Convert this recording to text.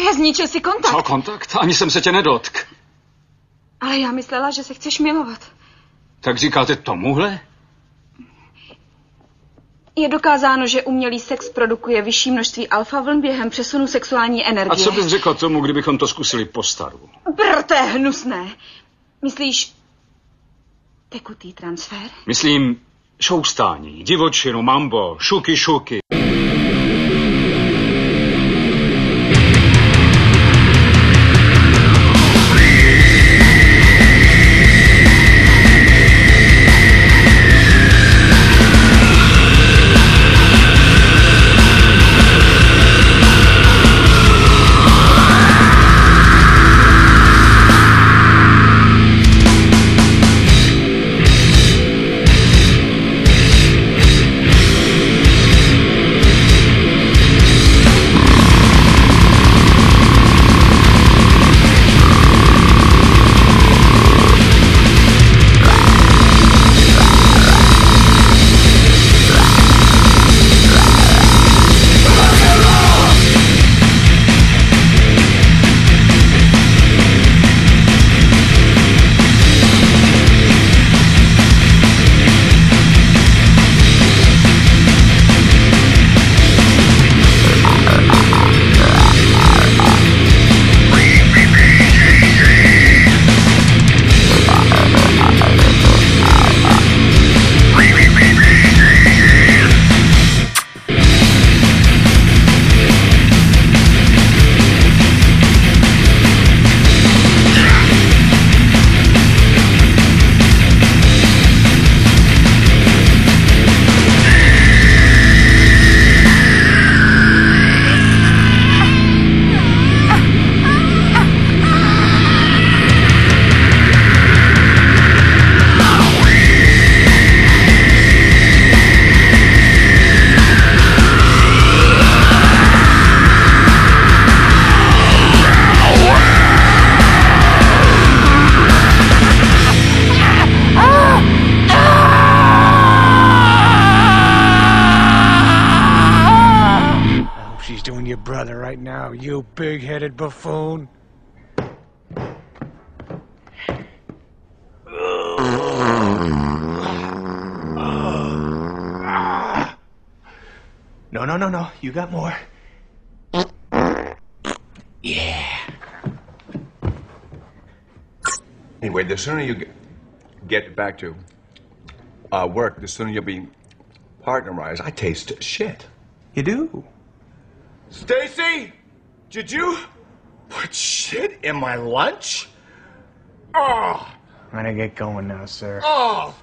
je? Zničil si kontakt. Co kontakt? Ani jsem se tě nedotk. Ale já myslela, že se chceš milovat. Tak říkáte tomuhle? Je dokázáno, že umělý sex produkuje vyšší množství alfa vln během přesunu sexuální energie. A co bys řekl tomu, kdybychom to zkusili po staru? Brr, to je hnusné. Myslíš tekutý transfer? Myslím šoustání, divočinu, mambo, šuky, šuky. She's doing your brother right now, you big headed buffoon. No, no, no, no. You got more. Yeah. Anyway, the sooner you get- get back to uh, work, the sooner you'll be partnerized. I taste shit. You do? Stacy, did you put shit in my lunch? Ah. Oh, I'm gonna get going now, sir. oh!